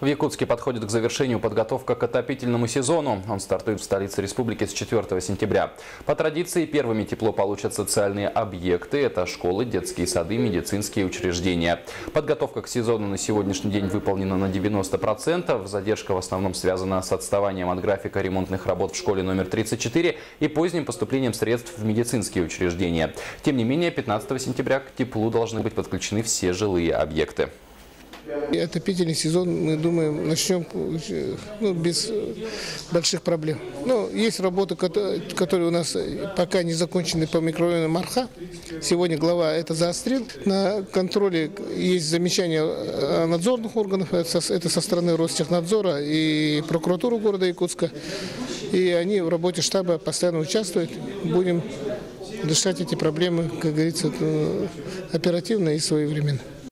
В Якутске подходит к завершению подготовка к отопительному сезону. Он стартует в столице республики с 4 сентября. По традиции первыми тепло получат социальные объекты. Это школы, детские сады, медицинские учреждения. Подготовка к сезону на сегодняшний день выполнена на 90%. Задержка в основном связана с отставанием от графика ремонтных работ в школе номер 34 и поздним поступлением средств в медицинские учреждения. Тем не менее, 15 сентября к теплу должны быть подключены все жилые объекты. Отопительный сезон, мы думаем, начнем ну, без больших проблем. Но есть работы, кото- которые у нас пока не закончены по микрорайону Марха. Сегодня глава это заострил. На контроле есть замечания надзорных органов, это со- стороны Ростехнадзора и прокуратуры города Якутска. И они в работе штаба постоянно участвуют. Будем решать эти проблемы, как говорится, э, оперативно и своевременно.